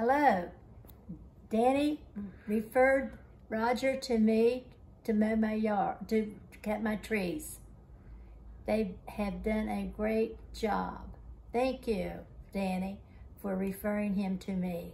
Hello. Danny referred Roger to me to mow my yard, to cut my trees. They have done a great job. Thank you, Danny, for referring him to me.